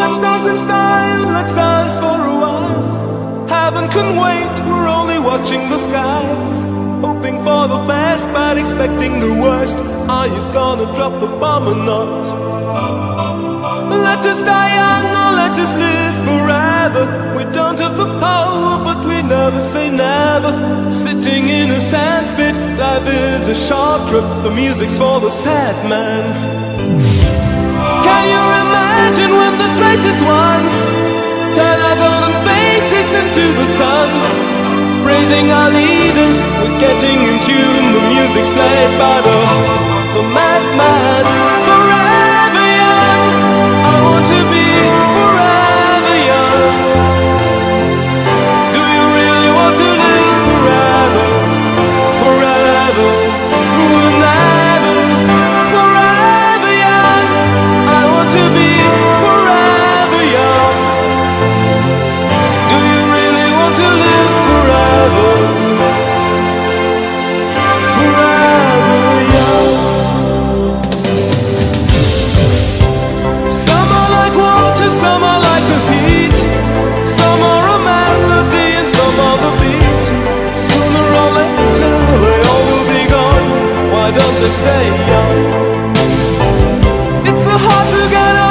Let's dance in style, let's dance for a while. Heaven can wait, we're only watching the skies. Hoping for the best, but expecting the worst. Are you gonna drop the bomb or not? Let us die young let us live forever. We don't have the power never say never. Sitting in a sandpit, life is a short trip. The music's for the sad man. Can you imagine when this race is won? Turn our golden faces into the sun, praising our leaders. We get they all will be gone. Why don't they stay young? It's so hard to get up.